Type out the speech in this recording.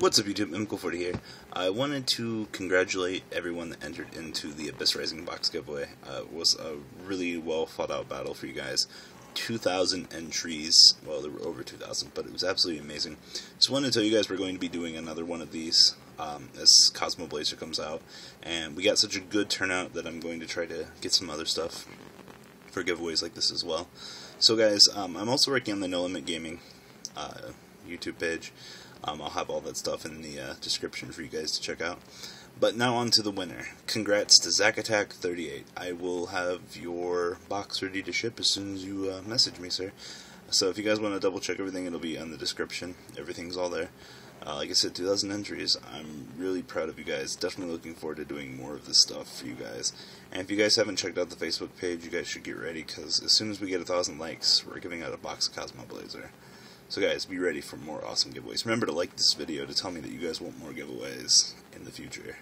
What's up YouTube, MKohl40 here. I wanted to congratulate everyone that entered into the Abyss Rising box giveaway. Uh, it was a really well fought out battle for you guys. 2,000 entries, well there were over 2,000, but it was absolutely amazing. Just wanted to tell you guys we're going to be doing another one of these um, as Cosmo Blazer comes out. And we got such a good turnout that I'm going to try to get some other stuff for giveaways like this as well. So guys, um, I'm also working on the No Limit Gaming uh, YouTube page. Um, I'll have all that stuff in the uh, description for you guys to check out. But now on to the winner. Congrats to ZakAttak38. I will have your box ready to ship as soon as you uh, message me, sir. So if you guys want to double check everything, it'll be in the description. Everything's all there. Uh, like I said, 2,000 entries. I'm really proud of you guys. Definitely looking forward to doing more of this stuff for you guys. And if you guys haven't checked out the Facebook page, you guys should get ready because as soon as we get a thousand likes, we're giving out a box of Cosmo Blazer. So guys, be ready for more awesome giveaways. Remember to like this video to tell me that you guys want more giveaways in the future.